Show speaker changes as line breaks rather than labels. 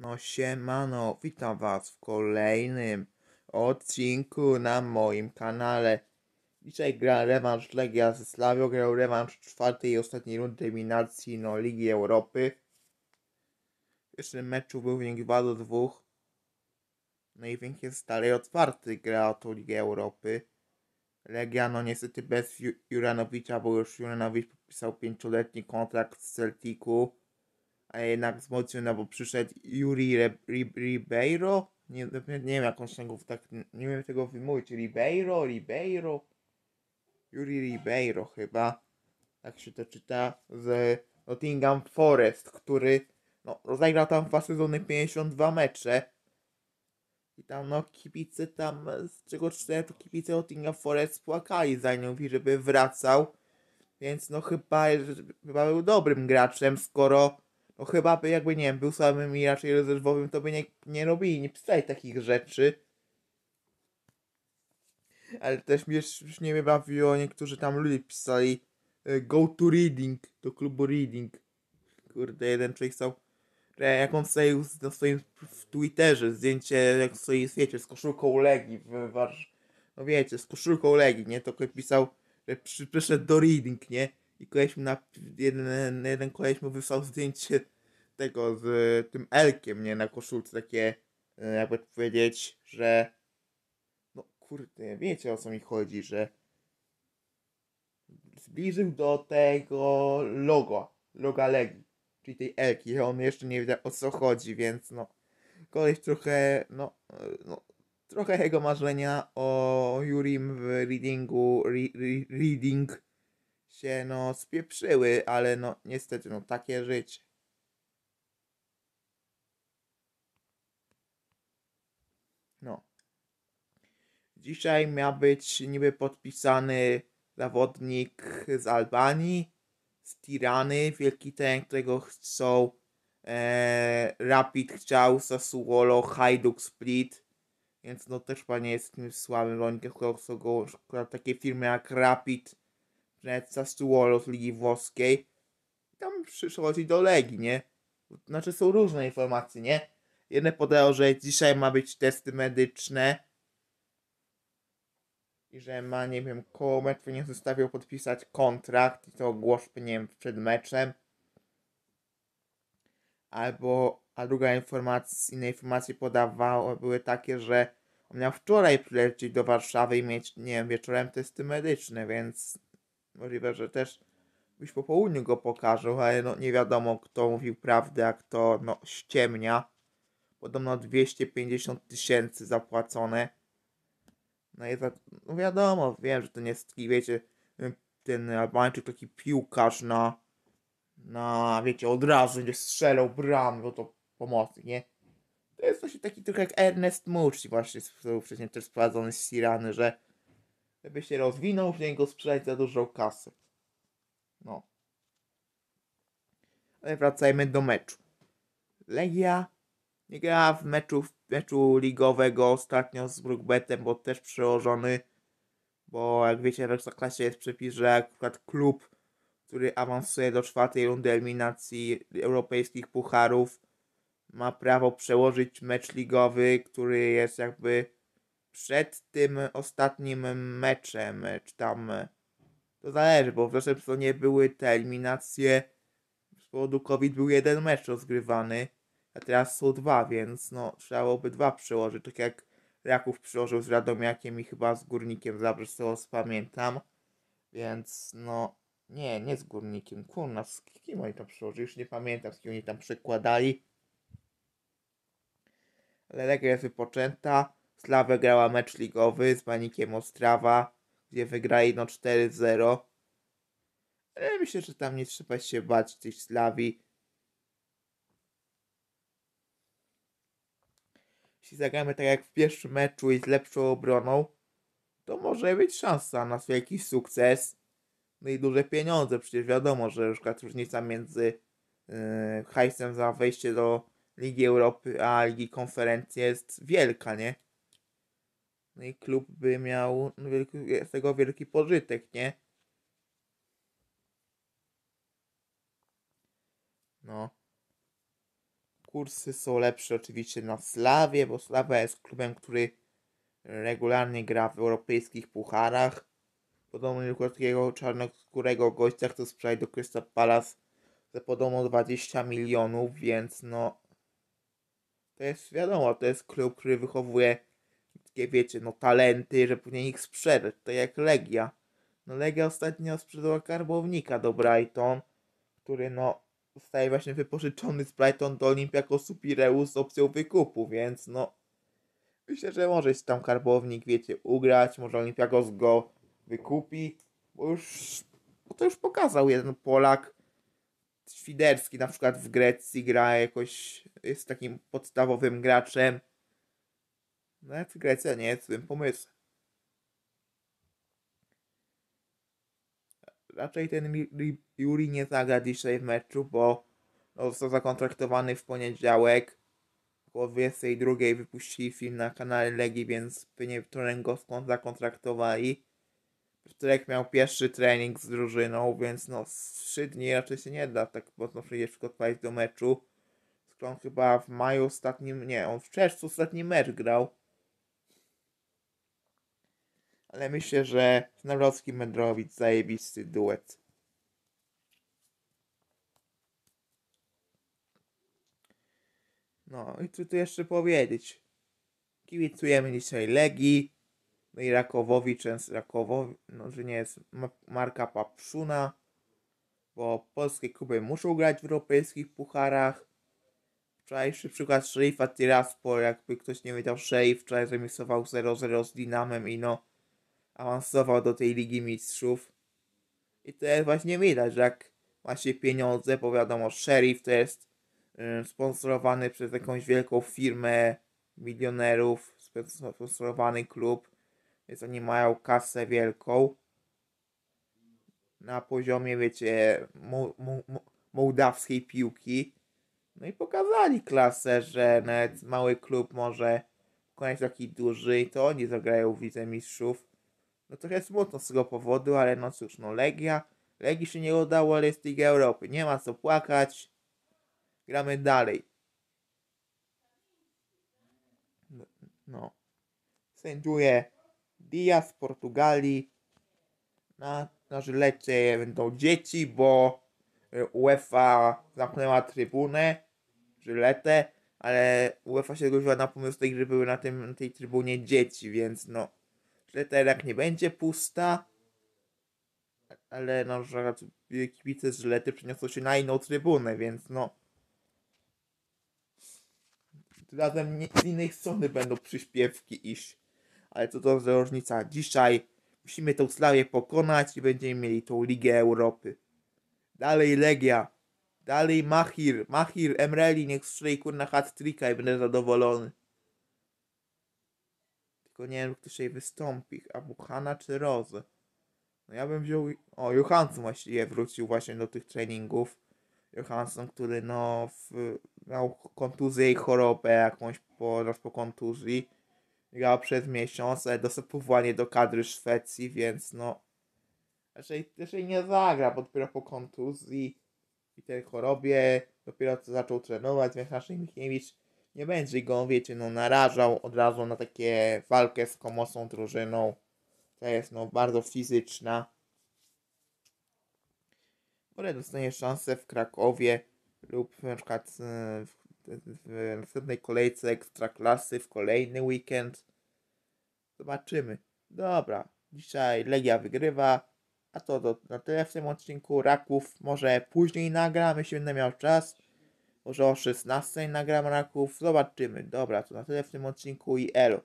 No siemano, witam was w kolejnym odcinku na moim kanale. Dzisiaj gra rewanż Legia ze Slawią, grał rewanż czwartej i ostatniej rundy eliminacji no, Ligi Europy. W pierwszym meczu był wynik 2 do 2. No i wynik jest dalej otwarty, gra o tą Ligę Europy. Legia no niestety bez Ju- Juranowicza, bo już Juranowicz podpisał pięcioletni kontrakt z Celticu a jednak wzmocnił, no bo przyszedł Yuri Ribeiro, nie, nie wiem jak on się go tak, nie wiem tego wymówić, Ribeiro, Ribeiro, Yuri Ribeiro chyba, tak się to czyta, z Nottingham Forest, który no, rozegrał tam dwa sezony 52 mecze. I tam no kibice tam, z czego czytałem, to kibice Nottingham Forest płakali za nią, żeby wracał, więc no chyba, chyba był dobrym graczem, skoro no chyba by jakby nie wiem, był samym i raczej rezerwowym, to by nie, nie robili, nie pisali takich rzeczy. Ale też mnie już nie bawiło, niektórzy tam ludzie pisali e, go to reading, do klubu reading. Kurde, jeden człowiek stał, że jak on sobie na swoim w Twitterze zdjęcie, jak sobie wiecie, z koszulką Legii w Warsz... No wiecie, z koszulką Legii, nie? To pisał, że przy, przyszedł do reading, nie? I koleś mi na, jeden, jeden koleś mu wysłał zdjęcie tego z tym elkiem, nie, na koszulce, takie, e, jakby powiedzieć, że no kurde, wiecie o co mi chodzi, że zbliżył do tego logo, loga Legii, czyli tej elki, on jeszcze nie wie o co chodzi, więc no, koleś trochę, no, e, no trochę jego marzenia o Jurim w readingu, re, re, reading się no spieprzyły, ale no niestety no takie życie. No. Dzisiaj miał być niby podpisany zawodnik z Albanii, z Tirany, wielki ten, którego chcą e, Rapid chciał, Sassuolo, Hajduk Split, więc no też chyba nie jest tym słabym zawodnikiem, którego chcą go takie firmy jak Rapid, że Sassuolo z Ligi Włoskiej, tam przychodzi do Legii, nie? Znaczy są różne informacje, nie? Jedne podają, że dzisiaj ma być testy medyczne i że ma, nie wiem, koło meczu nie zostawił podpisać kontrakt i to ogłosz, nie wiem, przed meczem. Albo, a druga informacja, inne informacje podawały, były takie, że on miał wczoraj przylecieć do Warszawy i mieć, nie wiem, wieczorem testy medyczne, więc możliwe, że też już po południu go pokażą, ale no nie wiadomo kto mówił prawdę, a kto no ściemnia podobno 250 tysięcy zapłacone. No i za, no wiadomo, wiem, że to nie jest taki, wiecie, ten Albańczyk taki piłkarz na, na, wiecie, od razu nie strzelał bram, bo to pomocy, nie? To jest właśnie taki trochę jak Ernest Mucci właśnie, wcześniej też sprowadzony z Sirany, że żeby się rozwinął, w niego sprzedać za dużą kasę. No. Ale wracajmy do meczu. Legia nie grała w meczu, w meczu ligowego ostatnio z Brookbetem, bo też przełożony, bo jak wiecie w Ekstraklasie jest przepis, że akurat klub, który awansuje do czwartej rundy eliminacji europejskich pucharów, ma prawo przełożyć mecz ligowy, który jest jakby przed tym ostatnim meczem, czy tam to zależy, bo w zeszłym sezonie były te eliminacje z powodu COVID był jeden mecz rozgrywany a teraz są dwa, więc no trzeba byłoby dwa przełożyć, tak jak Raków przełożył z Radomiakiem i chyba z Górnikiem Zabrze, z pamiętam, więc no nie, nie z Górnikiem, kurna, z kim oni tam przełożyli, już nie pamiętam, z kim oni tam przekładali. Ale Legia jest wypoczęta, Sławę grała mecz ligowy z Banikiem Ostrawa, gdzie wygrali no 4-0. Ale myślę, że tam nie trzeba się bać tej Slawi. jeśli zagramy tak jak w pierwszym meczu i z lepszą obroną, to może być szansa na jakiś sukces. No i duże pieniądze, przecież wiadomo, że już różnica między yy, hajsem za wejście do Ligi Europy a Ligi Konferencji jest wielka, nie? No i klub by miał wielki, z tego wielki pożytek, nie? No. kursy są lepsze oczywiście na Slawie, bo Slavia jest klubem, który regularnie gra w europejskich pucharach. Podobnie do takiego czarnoskórego gościa, kto sprzedaje do Crystal Palace za podobno 20 milionów, więc no to jest wiadomo, to jest klub, który wychowuje takie wiecie, no talenty, że powinien ich sprzedać, to jak Legia. No Legia ostatnio sprzedała karbownika do Brighton, który no zostaje właśnie wypożyczony z Brighton do Olympiakosu Pireus z opcją wykupu, więc no myślę, że może się tam karbownik, wiecie, ugrać, może Olympiakos go wykupi, bo już bo to już pokazał jeden Polak, Świderski na przykład w Grecji gra jakoś, jest takim podstawowym graczem. Nawet Grecja nie jest złym pomysłem. Raczej ten Juri nie zagra dzisiaj w meczu, bo no, został zakontraktowany w poniedziałek. Około 22 wypuścili film na kanale Legii, więc pewnie wczoraj go skąd zakontraktowali. Wtorek miał pierwszy trening z drużyną, więc no z 3 dni raczej się nie da tak mocno przecież przygotować do meczu. On chyba w maju ostatnim, nie, on w czerwcu ostatni mecz grał. Ale myślę, że Snarowski Mędrowicz zajebisty duet. No i co tu jeszcze powiedzieć? Kibicujemy dzisiaj Legii. No i Rakowowi, często Rakowowi, no że nie jest marka Papszuna, bo polskie kluby muszą grać w europejskich pucharach. Wczorajszy przykład Sherifa Tiraspol, jakby ktoś nie wiedział, Sheriff wczoraj zremisował 0-0 z Dinamem i no awansował do tej Ligi Mistrzów. I to jest właśnie widać, że jak ma się pieniądze, bo wiadomo, Sheriff to jest y, sponsorowany przez jakąś wielką firmę milionerów, sponsorowany klub, więc oni mają kasę wielką na poziomie, wiecie, mu, mołdawskiej piłki. No i pokazali klasę, że nawet mały klub może pokonać taki duży i to oni zagrają w Lidze Mistrzów. No trochę smutno z tego powodu, ale no cóż, no Legia. Legii się nie udało, ale jest Liga Europy. Nie ma co płakać. Gramy dalej. No. no. Sędziuje Dia z Portugalii. Na, na żylecie będą dzieci, bo UEFA zamknęła trybunę, żyletę, ale UEFA się zgodziła na pomysł tej, że były na, tym, na tej trybunie dzieci, więc no jednak nie będzie pusta, ale no, że kibice z żylety przeniosą się na inną trybunę, więc no razem nie, z innej strony będą przyśpiewki iść ale co to za różnica. Dzisiaj musimy tą Slawię pokonać i będziemy mieli tą Ligę Europy. Dalej Legia. Dalej Mahir. Mahir Emreli niech strzeli kurna hat-tricka i będę zadowolony. Tylko nie wiem, kto się wystąpi. Abuchana czy Roze. No ja bym wziął... O, Johansson właściwie wrócił właśnie do tych treningów. Johansson, który no w... miał kontuzję i chorobę jakąś po, po kontuzji grał przez miesiąc, ale dostał powołanie do kadry Szwecji, więc no raczej, raczej nie zagra, bo dopiero po kontuzji i tej chorobie dopiero co zaczął trenować, więc raczej Michniewicz nie będzie go, wiecie, no narażał od razu na takie walkę z komosą drużyną, to jest no bardzo fizyczna. Może dostanie szansę w Krakowie lub na przykład e, w w następnej kolejce ekstraklasy w kolejny weekend. Zobaczymy. Dobra, dzisiaj Legia wygrywa. A to, to na tyle w tym odcinku. Raków może później nagram, jeśli będę miał czas. Może o 16 nagram Raków. Zobaczymy. Dobra, to na tyle w tym odcinku i elo.